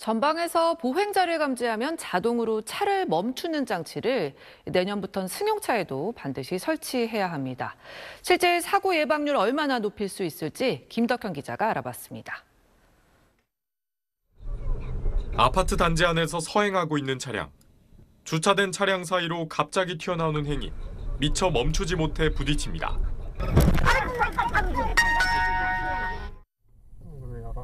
전방에서 보행자를 감지하면 자동으로 차를 멈추는 장치를 내년부터는 승용차에도 반드시 설치해야 합니다. 실제 사고 예방률 얼마나 높일 수 있을지 김덕현 기자가 알아봤습니다. 아파트 단지 안에서 서행하고 있는 차량. 주차된 차량 사이로 갑자기 튀어나오는 행위. 미처 멈추지 못해 부딪힙니다.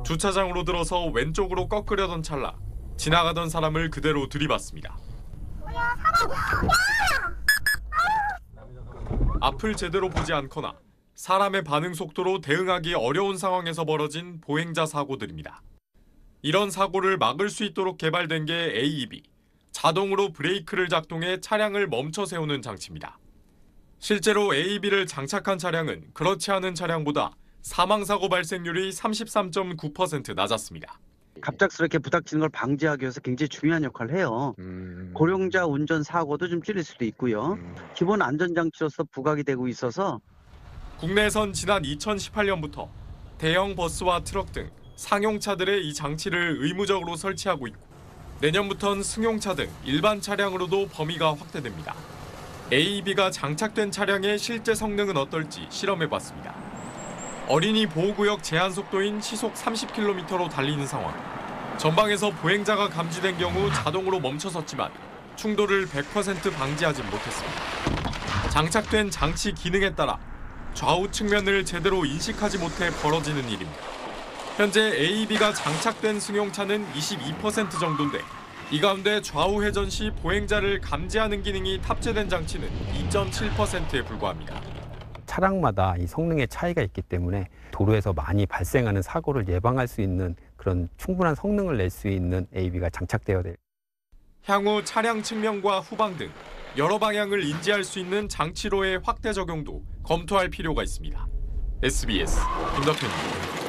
주차장으로 들어서 왼쪽으로 꺾으려던 찰나 지나가던 사람을 그대로 들이받습니다. 앞을 제대로 보지 않거나 사람의 반응 속도로 대응하기 어려운 상황에서 벌어진 보행자 사고들입니다. 이런 사고를 막을 수 있도록 개발된 게 AEB, 자동으로 브레이크를 작동해 차량을 멈춰 세우는 장치입니다. 실제로 AEB를 장착한 차량은 그렇지 않은 차량보다 사망사고 발생률이 33.9% 낮았습니다. 갑작스럽게 부닥치는 걸 방지하기 위해서 굉장히 중요한 역할을 해요. 음. 고령자 운전 사고도 좀 줄일 수도 있고요. 음. 기본 안전장치로서 부각이 되고 있어서 국내에선 지난 2018년부터 대형 버스와 트럭 등 상용차들의 이 장치를 의무적으로 설치하고 있고 내년부턴 승용차 등 일반 차량으로도 범위가 확대됩니다. AEB가 장착된 차량의 실제 성능은 어떨지 실험해봤습니다. 어린이 보호구역 제한 속도인 시속 30km로 달리는 상황. 전방에서 보행자가 감지된 경우 자동으로 멈춰섰지만 충돌을 100% 방지하진 못했습니다. 장착된 장치 기능에 따라 좌우 측면을 제대로 인식하지 못해 벌어지는 일입니다. 현재 AEB가 장착된 승용차는 22% 정도인데 이 가운데 좌우 회전 시 보행자를 감지하는 기능이 탑재된 장치는 2.7%에 불과합니다. 차량마다 이 성능의 차이가 있기 때문에 도로에서 많이 발생하는 사고를 예방할 수 있는 그런 충분한 성능을 낼 수 있는 AB가 장착되어야 될 향후 차량 측면과 후방 등 여러 방향을 인지할 수 있는 장치로의 확대 적용도 검토할 필요가 있습니다. SBS 김덕현입니다.